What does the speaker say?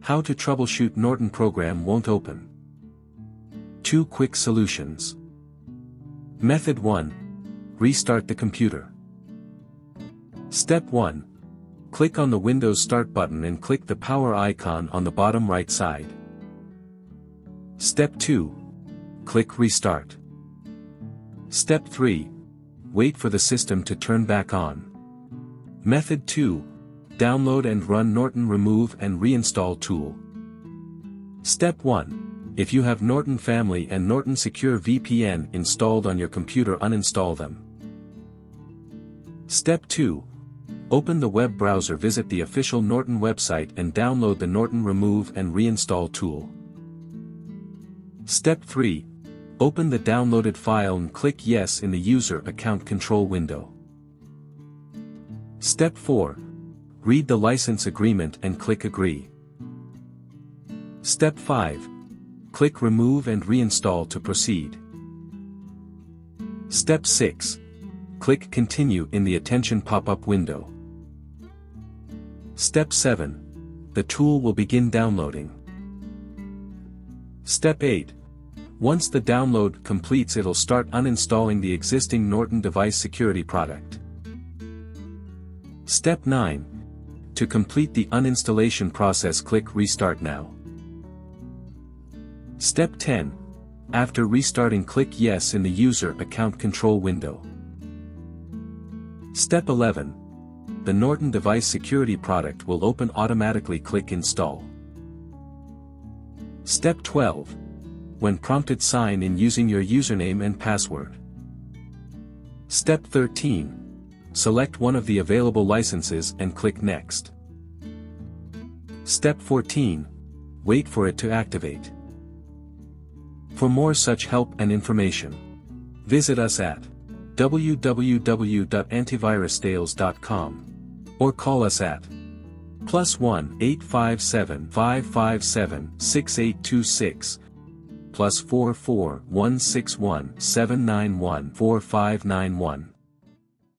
How to troubleshoot Norton program won't open. Two quick solutions. Method 1. Restart the computer. Step 1. Click on the Windows Start button and click the power icon on the bottom right side. Step 2. Click Restart. Step 3. Wait for the system to turn back on. Method 2. Download and run Norton Remove and Reinstall tool. Step 1. If you have Norton Family and Norton Secure VPN installed on your computer uninstall them. Step 2. Open the web browser visit the official Norton website and download the Norton Remove and Reinstall tool. Step 3. Open the downloaded file and click Yes in the User Account Control window. Step 4. Read the license agreement and click Agree. Step 5. Click Remove and Reinstall to proceed. Step 6. Click Continue in the Attention pop-up window. Step 7. The tool will begin downloading. Step 8. Once the download completes it'll start uninstalling the existing Norton device security product. Step 9. To complete the uninstallation process click Restart Now. Step 10. After restarting click Yes in the User Account Control window. Step 11 the Norton device security product will open automatically click Install. Step 12. When prompted sign in using your username and password. Step 13. Select one of the available licenses and click Next. Step 14. Wait for it to activate. For more such help and information, visit us at www.antivirustales.com or call us at plus 1 857 557 6826 plus 44 161 791 4591.